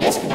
Let's go.